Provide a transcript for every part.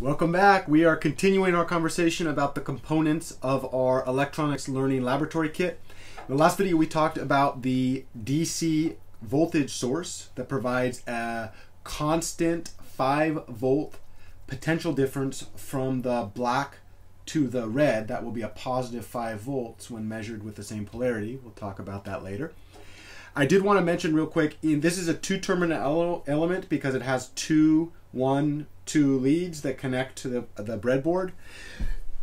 Welcome back. We are continuing our conversation about the components of our electronics learning laboratory kit. In the last video, we talked about the DC voltage source that provides a constant 5 volt potential difference from the black to the red. That will be a positive 5 volts when measured with the same polarity. We'll talk about that later. I did want to mention real quick, in, this is a two terminal element because it has two, one, two leads that connect to the, the breadboard.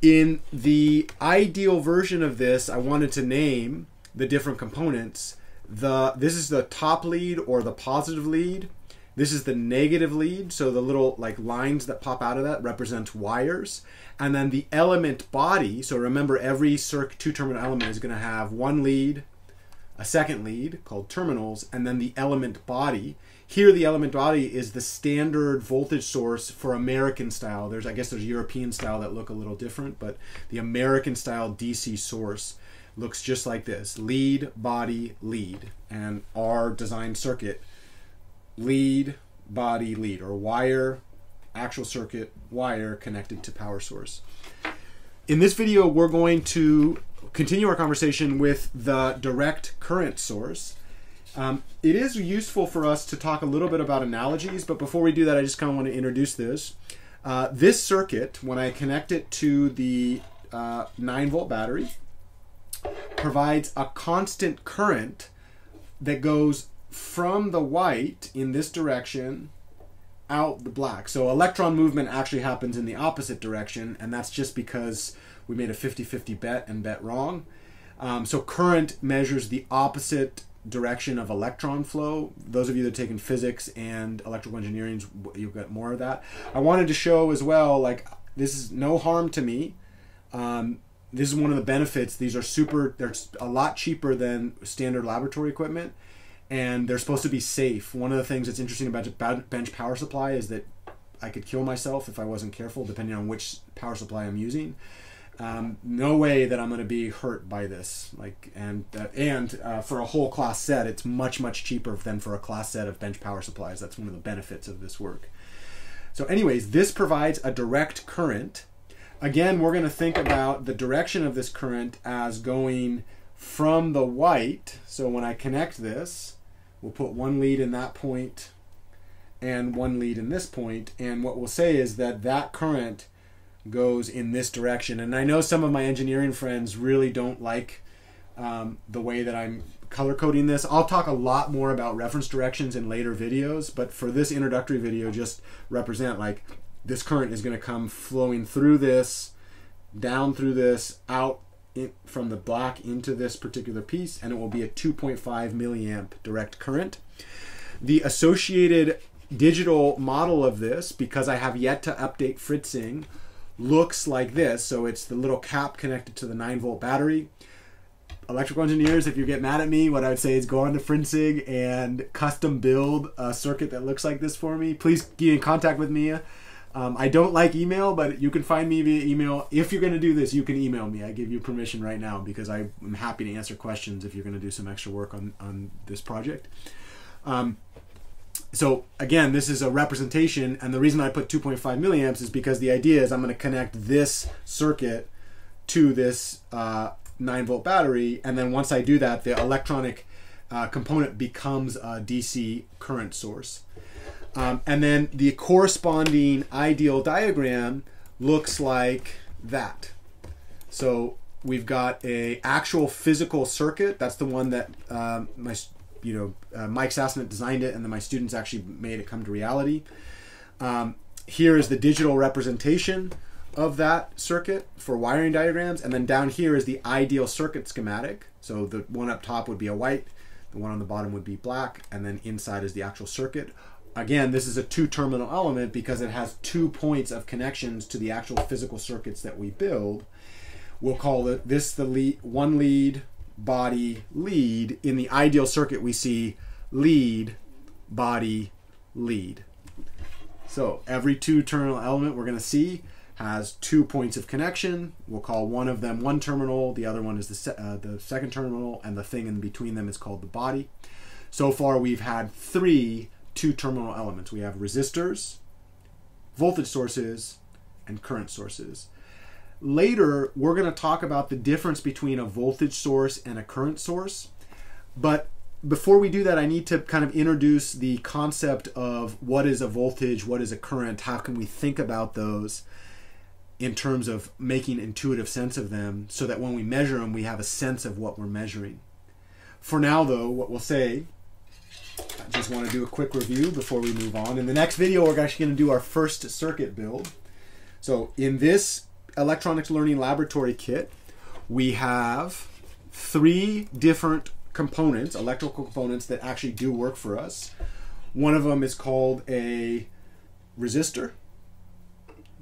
In the ideal version of this, I wanted to name the different components. The This is the top lead or the positive lead. This is the negative lead, so the little like lines that pop out of that represent wires. And then the element body, so remember every circ two terminal element is going to have one lead, a second lead called terminals, and then the element body. Here, the element body is the standard voltage source for American style. There's, I guess, there's European style that look a little different, but the American style DC source looks just like this: lead, body, lead, and our design circuit: lead, body, lead, or wire, actual circuit, wire connected to power source. In this video, we're going to continue our conversation with the direct current source. Um, it is useful for us to talk a little bit about analogies, but before we do that, I just kind of want to introduce this. Uh, this circuit, when I connect it to the uh, 9 volt battery, provides a constant current that goes from the white in this direction out the black. So electron movement actually happens in the opposite direction, and that's just because we made a 50-50 bet and bet wrong. Um, so current measures the opposite direction of electron flow. Those of you that have taken physics and electrical engineering, you'll get more of that. I wanted to show as well, like this is no harm to me. Um, this is one of the benefits. These are super, they're a lot cheaper than standard laboratory equipment and they're supposed to be safe. One of the things that's interesting about bench power supply is that I could kill myself if I wasn't careful, depending on which power supply I'm using um, no way that I'm going to be hurt by this. Like, and uh, and uh, for a whole class set, it's much much cheaper than for a class set of bench power supplies. That's one of the benefits of this work. So, anyways, this provides a direct current. Again, we're going to think about the direction of this current as going from the white. So when I connect this, we'll put one lead in that point and one lead in this point. and what we'll say is that that current goes in this direction. And I know some of my engineering friends really don't like um, the way that I'm color coding this. I'll talk a lot more about reference directions in later videos, but for this introductory video, just represent like this current is going to come flowing through this, down through this, out in, from the black into this particular piece, and it will be a 2.5 milliamp direct current. The associated digital model of this, because I have yet to update Fritzing, looks like this. So it's the little cap connected to the 9 volt battery. Electrical engineers, if you get mad at me, what I would say is go on to Fritzing and custom build a circuit that looks like this for me. Please get in contact with me. Um, I don't like email, but you can find me via email. If you're going to do this, you can email me. I give you permission right now because I'm happy to answer questions if you're going to do some extra work on, on this project. Um, so again, this is a representation, and the reason I put 2.5 milliamps is because the idea is I'm going to connect this circuit to this uh, 9 volt battery, and then once I do that, the electronic uh, component becomes a DC current source. Um, and then the corresponding ideal diagram looks like that. So we've got a actual physical circuit. That's the one that um, my you know, uh, Mike Sassonette designed it, and then my students actually made it come to reality. Um, here is the digital representation of that circuit for wiring diagrams, and then down here is the ideal circuit schematic. So the one up top would be a white, the one on the bottom would be black, and then inside is the actual circuit. Again, this is a two terminal element because it has two points of connections to the actual physical circuits that we build. We'll call this the lead, one lead, body, lead. In the ideal circuit, we see lead, body, lead. So every two terminal element we're going to see has two points of connection. We'll call one of them one terminal, the other one is the, se uh, the second terminal, and the thing in between them is called the body. So far, we've had three two terminal elements. We have resistors, voltage sources, and current sources. Later, we're going to talk about the difference between a voltage source and a current source. But before we do that, I need to kind of introduce the concept of what is a voltage, what is a current, how can we think about those in terms of making intuitive sense of them so that when we measure them, we have a sense of what we're measuring. For now, though, what we'll say, I just want to do a quick review before we move on. In the next video, we're actually going to do our first circuit build. So in this electronics learning laboratory kit, we have three different components, electrical components that actually do work for us. One of them is called a resistor,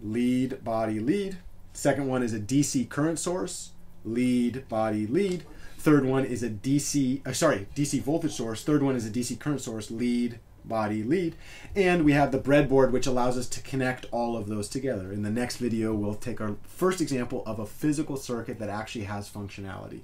lead, body, lead. Second one is a DC current source, lead, body, lead. Third one is a DC, uh, sorry, DC voltage source. Third one is a DC current source, lead, body, lead. And we have the breadboard, which allows us to connect all of those together. In the next video, we'll take our first example of a physical circuit that actually has functionality.